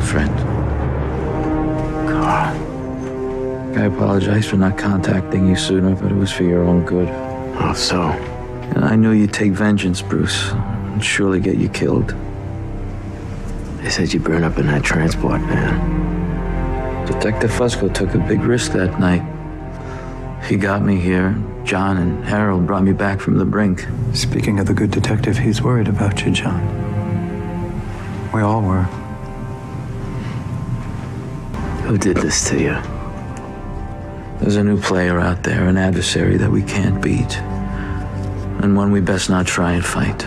friend. Carl. I apologize for not contacting you sooner, but it was for your own good. Oh, so? And I knew you'd take vengeance, Bruce, and surely get you killed. They said you burn up in that transport van. Detective Fusco took a big risk that night. He got me here. John and Harold brought me back from the brink. Speaking of the good detective, he's worried about you, John. We all were. Who did this to you? There's a new player out there, an adversary that we can't beat. And one we best not try and fight.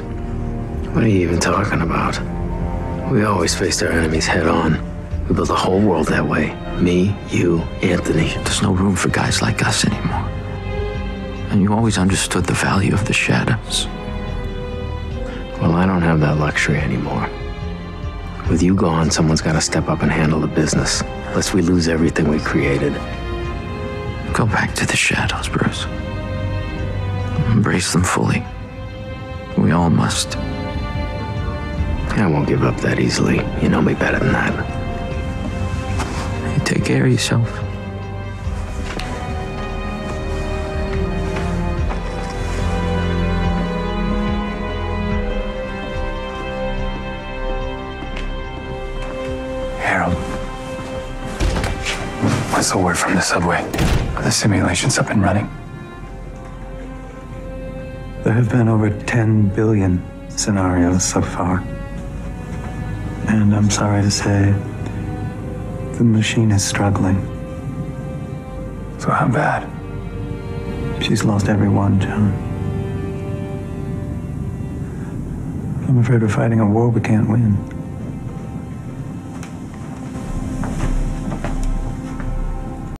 What are you even talking about? We always faced our enemies head on. We built the whole world that way. Me, you, Anthony. There's no room for guys like us anymore. And you always understood the value of the shadows. Well, I don't have that luxury anymore. With you gone, someone's got to step up and handle the business, lest we lose everything we created. Go back to the shadows, Bruce. Embrace them fully. We all must. I won't give up that easily. You know me better than that. You take care of yourself. Harold. What's the word from the subway? Are the simulations up and running? There have been over 10 billion scenarios so far. And I'm sorry to say, the machine is struggling. So, how bad? She's lost every one, John. I'm afraid we're fighting a war we can't win.